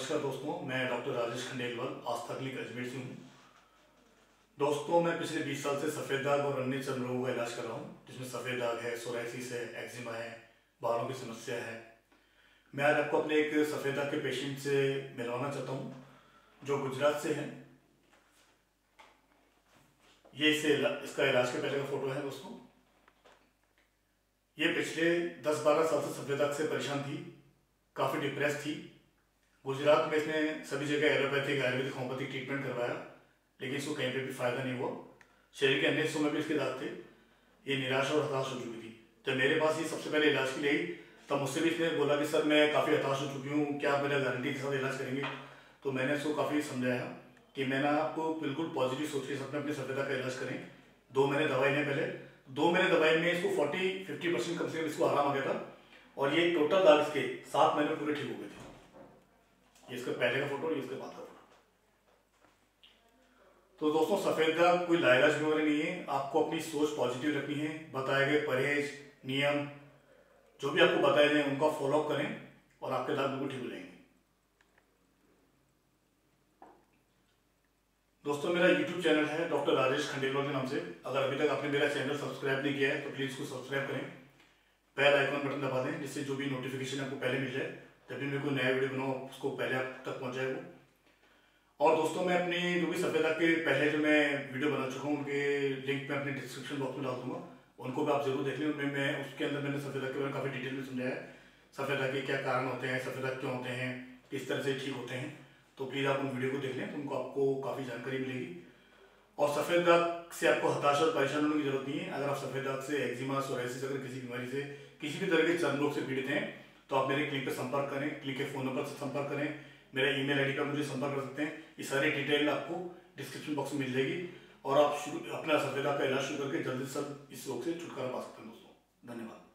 नमस्कार दोस्तों, मैं डॉक्टर राजेश खंडेलवाल, आस्था क्लिक अजमेर से हूँ। दोस्तों, मैं पिछले 20 साल से सफ़ेद दाग और अन्य चर्म रोगों का इलाज कर रहा हूँ, जिसमें सफ़ेद दाग है सोराइसिस है, एक्जिमा है, बालों की समस्या है। मैं आज आपको अपने एक सफ़ेद दाग के पेशेंट से मिलवाना चाहता हूँ, जो गुजरात से हैं। ये इससे इसका इलाज के पहले का फ़ोटो है दोस्तों। ये पिछले 10-12 साल से सफ़ेद दाग से परेशान थी, काफ़ी डिप्रेस थी गुजरात में इसने सभी जगह एलोपैथिक आयुर्वेदिक होम्योपैथिक ट्रीटमेंट करवाया, लेकिन इसको कहीं पर भी फ़ायदा नहीं हुआ। शरीर के अन्य हिस्सों में भी इसके दाग थे। ये निराश और हताश हो चुकी थी। जब मेरे पास ये सबसे पहले इलाज के लिए तब मुझसे भी इसने बोला कि, सर, मैं काफ़ी हताश हो चुकी हूँ, क्या आप मेरा गारंटी के साथ इलाज करेंगे? तो मैंने इसको काफ़ी समझाया कि मैंने आपको बिल्कुल पॉजिटिव सोच के साथ में अपनी सभ्यता का इलाज करें। दो महीने दवाई ने पहले, दो महीने दवाई में इसको फोर्टी फिफ्टी परसेंट कम से कम इसको आराम आ गया था और ये टोटल दाग इसके सात महीने पूरे ठीक हो गए थे। ये इसका पहले का फ़ोटो ये इसके बाद का फ़ोटो। तो दोस्तों, सफ़ेद दाग कोई लाइलाज बीमारी नहीं है। आपको अपनी सोच पॉजिटिव रखनी है। बताए गए परहेज, नियम, जो भी आपको बताए जाए, उनका फॉलोअप करें और आपके दाग बिल्कुल ठीक हो जाएँगे। दोस्तों, मेरा YouTube चैनल है डॉक्टर राजेश खंडेलवाल के नाम से। अगर अभी तक आपने मेरा चैनल सब्सक्राइब नहीं किया है तो प्लीज़ इसको सब्सक्राइब करें। बेल आइकन बटन दबा दें, जिससे जो भी नोटिफिकेशन आपको पहले मिल जाए जब भी मेरे को नया वीडियो बनाओ उसको पहले आप तक पहुँच जाए वो। और दोस्तों, मैं अपनी जो भी सफ़ेदा के पहले जो मैं वीडियो बना चुका हूँ, उनके लिंक मैं अपने डिस्क्रिप्शन बॉक्स में डाल दूँगा। उनको भी आप ज़रूर देख लें। उनमें मैं, उसके अंदर मैंने सफ़ेदा के बारे में काफ़ी डिटेल में समझाया है। सफ़ेदा के क्या कारण होते हैं सफ़ेदा क्यों होते हैं, किस तरह से ठीक होते हैं। तो प्लीज़ आप उन वीडियो को देख लें तो उनको आपको काफ़ी जानकारी मिलेगी। और सफ़ेद दाग से आपको हताशा और परेशान होने की ज़रूरत नहीं है। अगर आप सफ़ेद दाग से एक्जिमा सोराइसिस अगर किसी बीमारी से, किसी भी तरह के चर्म रोग से पीड़ित हैं तो आप मेरे क्लिक पर संपर्क करें, क्लिक के फ़ोन नंबर से संपर्क करें, मेरा ईमेल आईडी पर मुझे संपर्क कर सकते हैं। ये सारी डिटेल आपको डिस्क्रिप्शन बॉक्स में मिल जाएगी और आप शुरू, अपना सफेदा का इलाज शुरू करके जल्दी से इस रोग से छुटकारा पा सकते हैं दोस्तों। धन्यवाद।